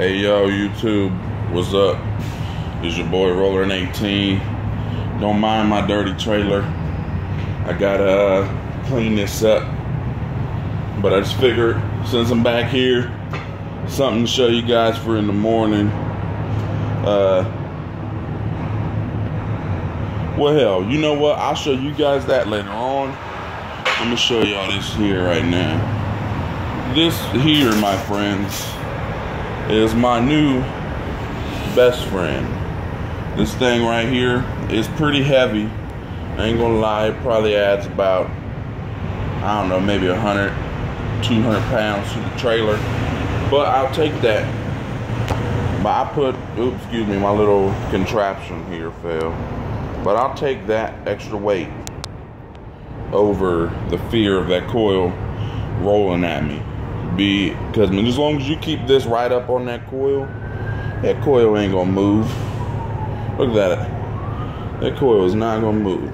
Hey yo, YouTube, what's up? It's your boy Rollin 18. Don't mind my dirty trailer. I gotta uh, clean this up. But I just figured since I'm back here, something to show you guys for in the morning. Uh, well, hell, you know what? I'll show you guys that later on. Let me show y'all this here right now. This here, my friends, is my new best friend. This thing right here is pretty heavy. I ain't gonna lie, it probably adds about, I don't know, maybe 100, 200 pounds to the trailer. But I'll take that. But I put, oops, excuse me, my little contraption here fell. But I'll take that extra weight over the fear of that coil rolling at me be because I mean, as long as you keep this right up on that coil, that coil ain't gonna move. Look at that. That coil is not gonna move.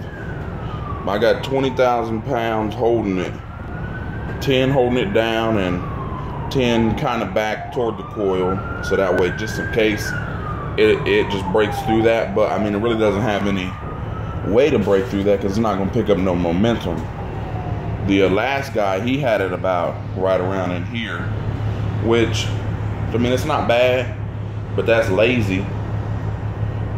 I got 20,000 pounds holding it, 10 holding it down, and 10 kind of back toward the coil. So that way, just in case it, it just breaks through that. But I mean, it really doesn't have any way to break through that because it's not gonna pick up no momentum. The last guy, he had it about right around in here, which, I mean, it's not bad, but that's lazy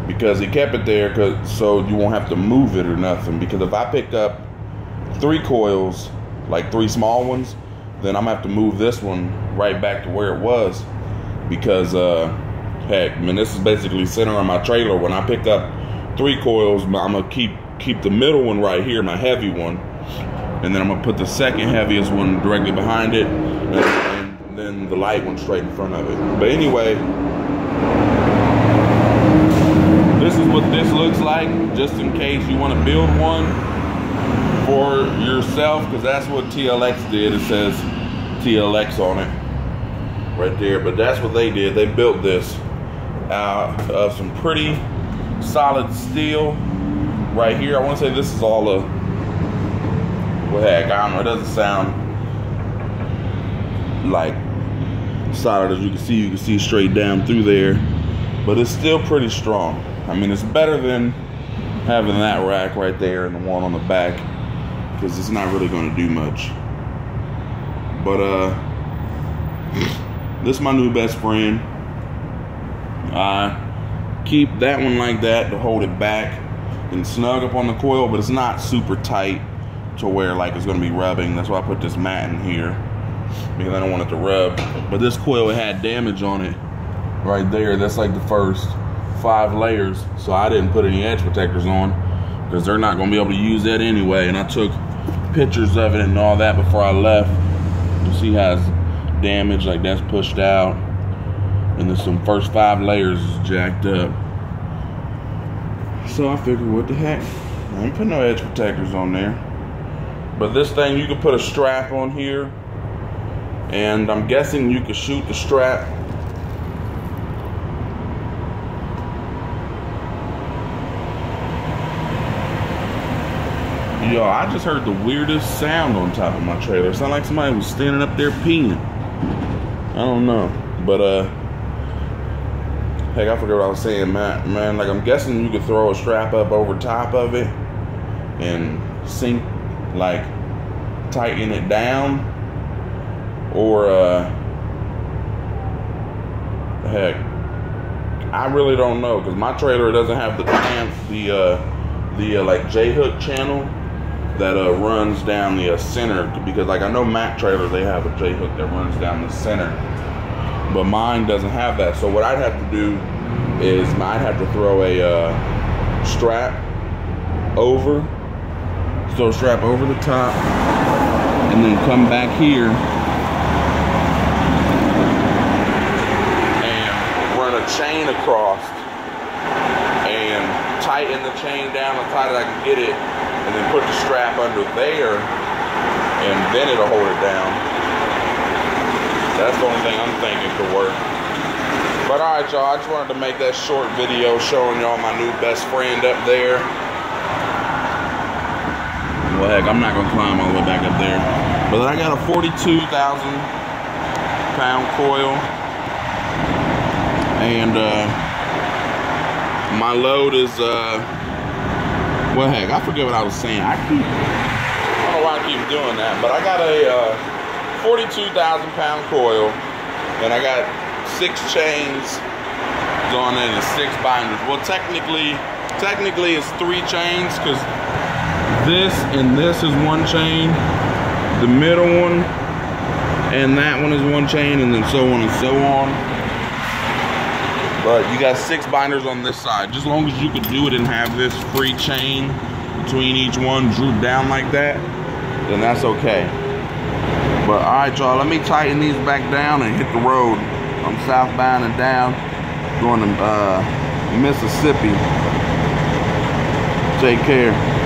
because he kept it there cause, so you won't have to move it or nothing. Because if I pick up three coils, like three small ones, then I'm gonna have to move this one right back to where it was because, uh, heck, I mean, this is basically center on my trailer. When I pick up three coils, I'm gonna keep keep the middle one right here, my heavy one and then I'm gonna put the second heaviest one directly behind it, and, and then the light one straight in front of it. But anyway, this is what this looks like, just in case you want to build one for yourself, because that's what TLX did. It says TLX on it right there, but that's what they did. They built this out of some pretty solid steel right here. I want to say this is all a well, heck, I don't know. It doesn't sound like solid as you can see. You can see straight down through there, but it's still pretty strong. I mean, it's better than having that rack right there and the one on the back because it's not really going to do much. But uh, this is my new best friend. I keep that one like that to hold it back and snug up on the coil, but it's not super tight to where like it's gonna be rubbing. That's why I put this mat in here because I don't want it to rub. But this coil had damage on it right there. That's like the first five layers. So I didn't put any edge protectors on because they're not gonna be able to use that anyway. And I took pictures of it and all that before I left. You see how it's damaged, like that's pushed out. And then some first five layers is jacked up. So I figured, what the heck? I ain't put no edge protectors on there. But this thing, you can put a strap on here. And I'm guessing you could shoot the strap. Yo, I just heard the weirdest sound on top of my trailer. It sounded like somebody was standing up there peeing. I don't know. But, uh, heck, I forget what I was saying, man. Man, like, I'm guessing you could throw a strap up over top of it and sink like tighten it down or uh, heck I really don't know because my trailer doesn't have the the uh, the uh, like J hook channel that uh, runs down the uh, center because like I know Mac trailers they have a J hook that runs down the center but mine doesn't have that. So what I'd have to do is I'd have to throw a uh, strap over so strap over the top and then come back here and run a chain across and tighten the chain down as tight as I can get it and then put the strap under there and then it'll hold it down. That's the only thing I'm thinking could work. But alright y'all, I just wanted to make that short video showing y'all my new best friend up there. Well, heck, I'm not gonna climb all the way back up there. But I got a 42,000 pound coil. And uh, my load is, uh, well, heck, I forget what I was saying. I keep, I don't know why I keep doing that, but I got a uh, 42,000 pound coil, and I got six chains on it and six binders. Well, technically, technically it's three chains because this and this is one chain, the middle one and that one is one chain and then so on and so on. But you got six binders on this side. Just as long as you could do it and have this free chain between each one droop down like that, then that's okay. But all right, y'all, let me tighten these back down and hit the road. I'm southbound and down, going to uh, Mississippi. Take care.